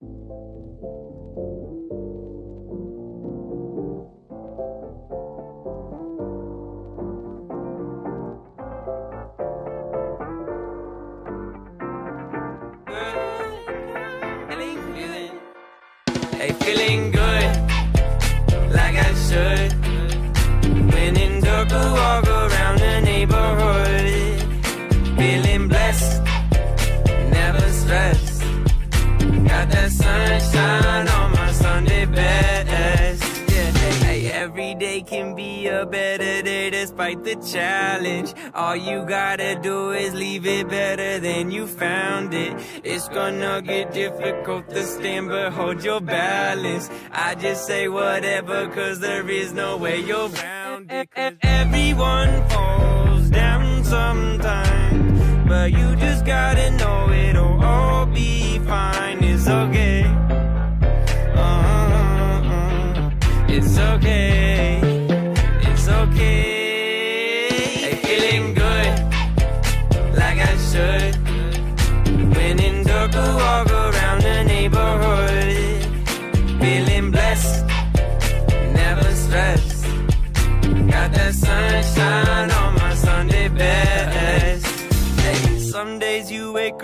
Hey, feeling good, like I should. When in dark, walk around the neighborhood. Feeling blessed, That sunshine on my Sunday best. Yeah, hey, every day can be a better day despite the challenge. All you gotta do is leave it better than you found it. It's gonna get difficult to stand, but hold your balance. I just say whatever, cause there is no way you're. 'Cause Everyone falls down sometime, but you just gotta know it'll all be fine. Uh-huh, uh-huh, uh-huh. It's okay. Uh-uh. It's okay.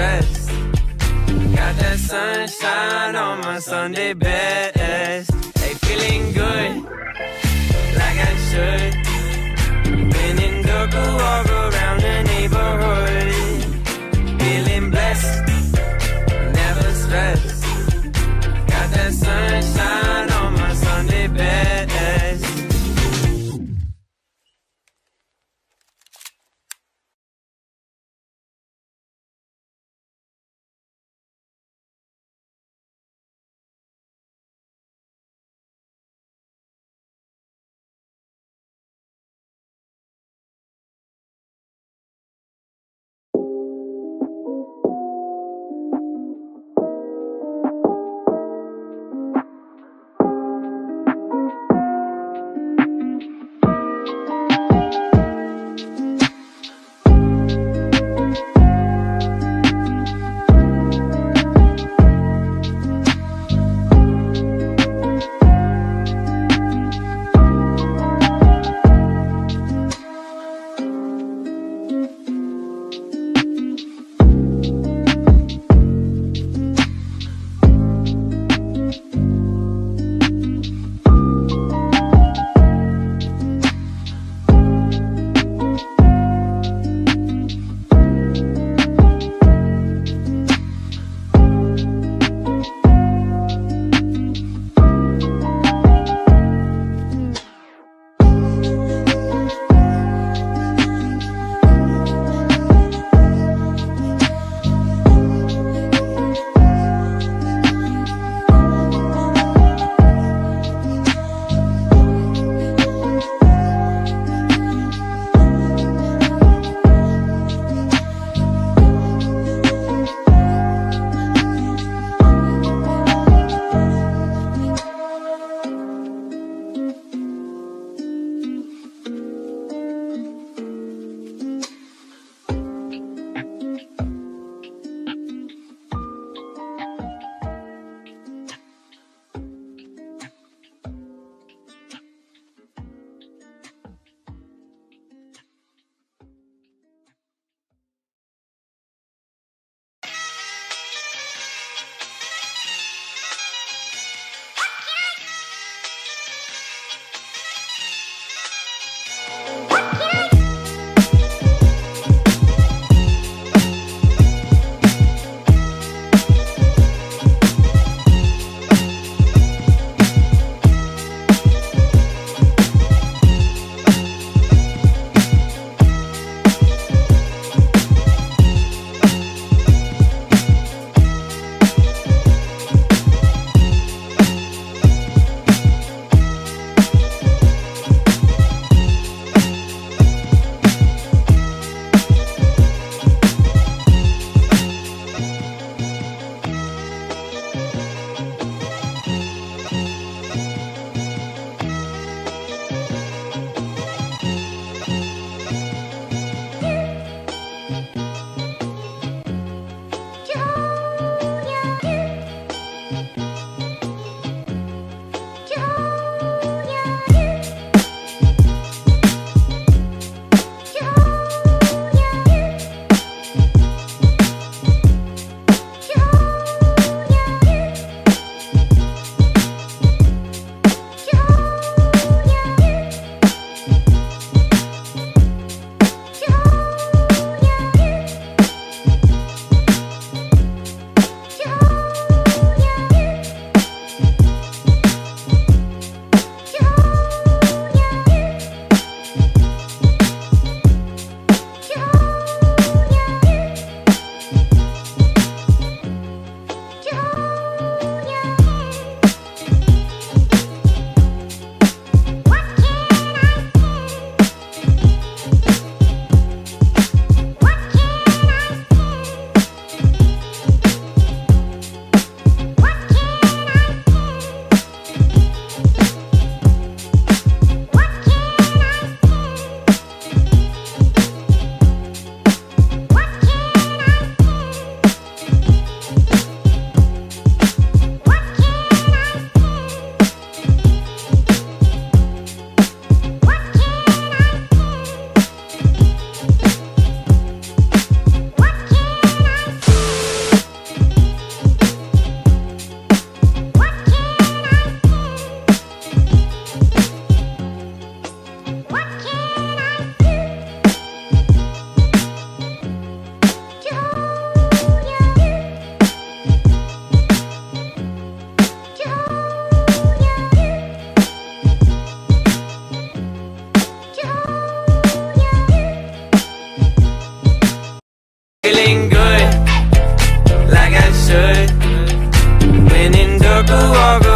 best. Got that sunshine on my Sunday best. Hey, feeling good, like I should. Been in Durga, walk around the neighborhood. Feeling blessed, never stressed. Got that sunshine.